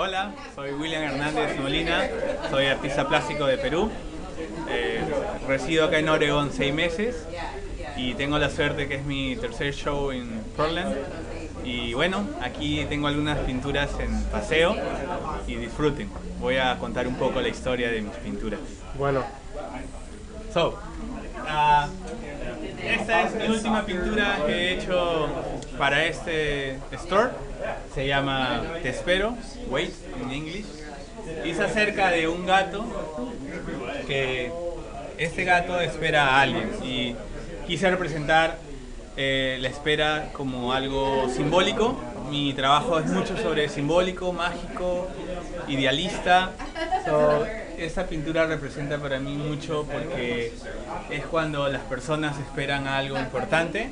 Hola, soy William Hernández Molina, soy artista plástico de Perú. Eh, resido acá en Oregon seis meses y tengo la suerte que es mi tercer show en Portland. Y bueno, aquí tengo algunas pinturas en paseo y disfruten. Voy a contar un poco la historia de mis pinturas. Bueno, So, ah, esta es mi última pintura que he hecho para este store. Se llama Te espero, Wait en inglés. Y es acerca de un gato que este gato espera a alguien y quise representar eh, la espera como algo simbólico. Mi trabajo es mucho sobre simbólico, mágico, idealista. So, esta pintura representa para mí mucho porque es cuando las personas esperan algo importante.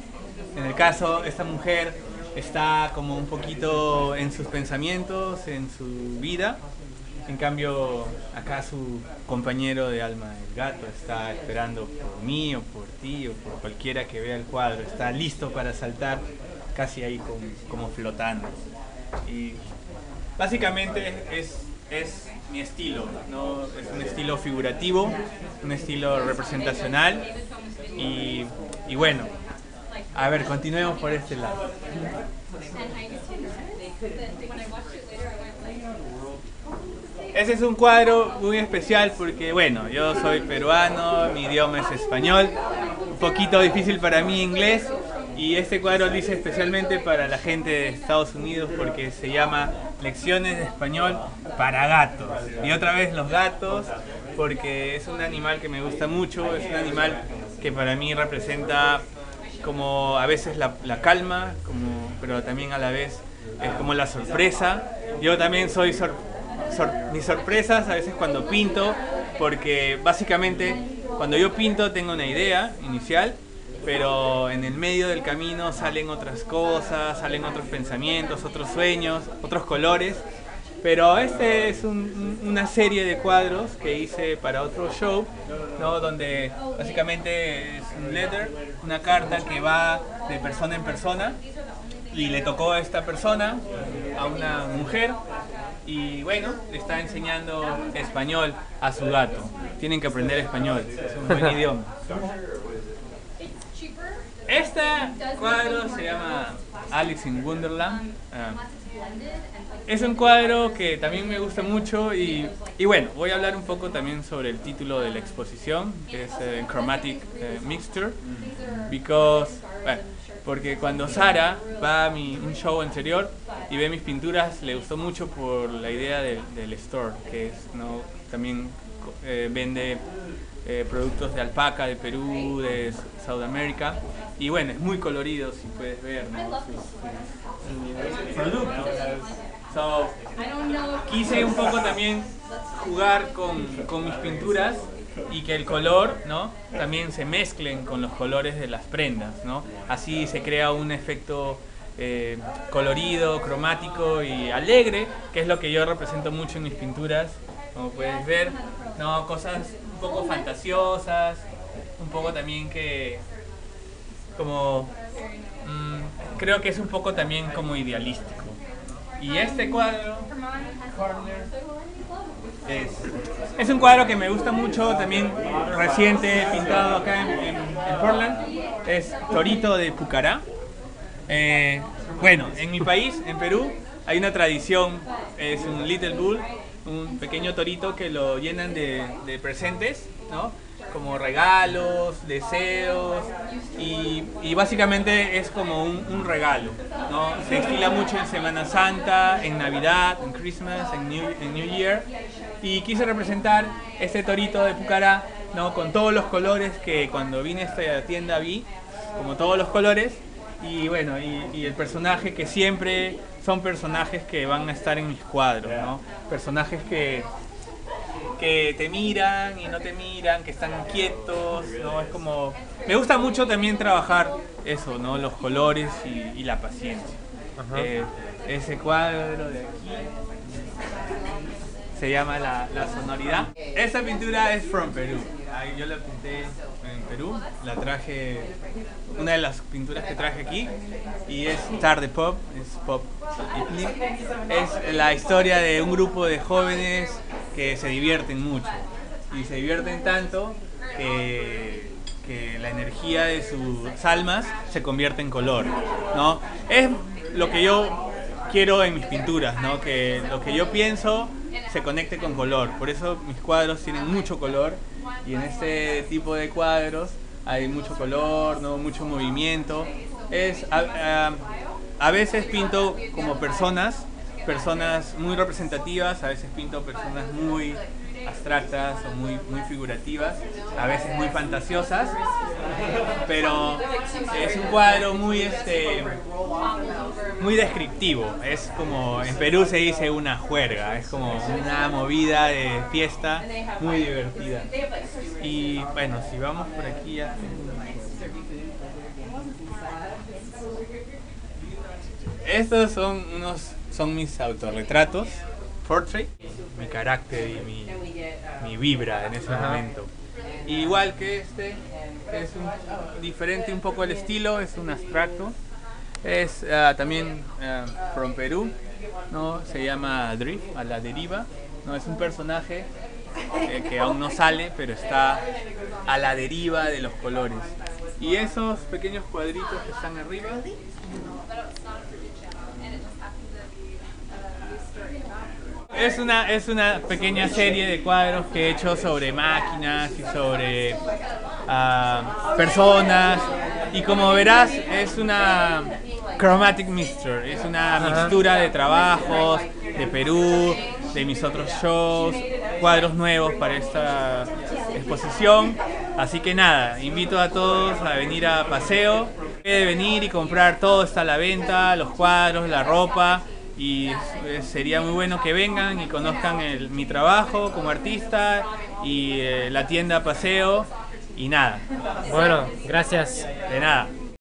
En el caso, esta mujer está como un poquito en sus pensamientos, en su vida. En cambio, acá su compañero de alma, el gato, está esperando por mí o por ti o por cualquiera que vea el cuadro. Está listo para saltar casi ahí como, flotando. Y básicamente es, es mi estilo, ¿no? Es un estilo figurativo, un estilo representacional y, y bueno, a ver, continuemos por este lado. Ese es un cuadro muy especial porque, bueno, yo soy peruano, mi idioma es español, un poquito difícil para mí inglés y este cuadro dice especialmente para la gente de Estados Unidos porque se llama Lecciones de Español para Gatos. Y otra vez los gatos porque es un animal que me gusta mucho, es un animal que para mí representa como a veces la, la calma, como, pero también a la vez es como la sorpresa. Yo también soy sor, sor, mis sorpresas a veces cuando pinto, porque básicamente cuando yo pinto tengo una idea inicial, pero en el medio del camino salen otras cosas, salen otros pensamientos, otros sueños, otros colores. Pero este es un, una serie de cuadros que hice para otro show, ¿no? donde básicamente es un letter, una carta que va de persona en persona y le tocó a esta persona, a una mujer, y bueno, le está enseñando español a su gato. Tienen que aprender español, es un buen idioma. Este cuadro se llama Alice in Wonderland. Uh, es un cuadro que también me gusta mucho y, bueno, voy a hablar un poco también sobre el título de la exposición, que es uh, Chromatic uh, Mixture, because, porque cuando Sara va a mi, un show anterior y ve mis pinturas, le gustó mucho por la idea de, del store, que es, ¿no? también eh, vende eh, productos de alpaca de Perú, de Sudamérica. Y bueno, es muy colorido, si puedes ver, ¿no? Productos. Quise un poco también jugar con, con, mis pinturas y que el color ¿no? también se mezclen con los colores de las prendas. ¿no? Así se crea un efecto eh, colorido, cromático y alegre, que es lo que yo represento mucho en mis pinturas. Como puedes ver, no cosas un poco fantasiosas, un poco también que como mmm, creo que es un poco también como idealístico. Y este cuadro, es, es, un cuadro que me gusta mucho, también reciente, pintado acá en, Portland, es Torito de Pucará. Eh, bueno, en mi país, en Perú, hay una tradición, es un Little Bull, un pequeño torito que lo llenan de, de presentes, ¿no? Como regalos, deseos y, y básicamente es como un, un, regalo. ¿no? Se estila mucho en Semana Santa, en Navidad, en Christmas, en New, en New Year y quise representar este torito de Pucará ¿no? con todos los colores que cuando vine a esta tienda vi, como todos los colores y bueno, y, y el personaje que siempre son personajes que van a estar en mis cuadros, ¿no? Personajes que, que te miran y no te miran, que están quietos, ¿no? Es como... Me gusta mucho también trabajar eso, ¿no? Los colores y, y la paciencia. Eh, ese cuadro de aquí se llama la, la, sonoridad. Esta pintura es from Perú. yo la pinté en Perú, la traje, una de las pinturas que traje aquí, y es Tarde Pop, es Pop Es la historia de un grupo de jóvenes que se divierten mucho, y se divierten tanto que, que la energía de sus almas se convierte en color, ¿no? Es lo que yo quiero en mis pinturas, ¿no? Que lo que yo pienso se conecte con color. Por eso mis cuadros tienen mucho color y en este tipo de cuadros hay mucho color, ¿no? mucho movimiento. Es, a, a veces pinto como personas, personas muy representativas, a veces pinto personas muy abstractas o muy, muy figurativas, a veces muy fantasiosas, pero es un cuadro muy este muy descriptivo, es como en Perú se dice una juerga, es como una movida de fiesta muy divertida. Y bueno, si vamos por aquí ya Estos son unos son mis autorretratos, portrait, mi carácter y mi, mi vibra en ese momento. igual que este, es un, diferente un poco el estilo, es un abstracto. Es ah, también uh, from Perú, ¿no? se llama Drift, a la deriva. ¿no? Es un personaje eh, que aún no sale, pero está a la deriva de los colores. Y esos pequeños cuadritos que están arriba Es una, es una pequeña serie de cuadros que he hecho sobre máquinas y sobre ah, personas. Y como verás, es una chromatic mixture, es una mixtura de trabajos de Perú, de mis otros shows, cuadros nuevos para esta exposición. Así que nada, invito a todos a venir a Paseo. Puede venir y comprar todo, está a la venta, los cuadros, la ropa y sería muy bueno que vengan y conozcan mi trabajo como artista y eh, la tienda Paseo y nada. Bueno, gracias. De nada.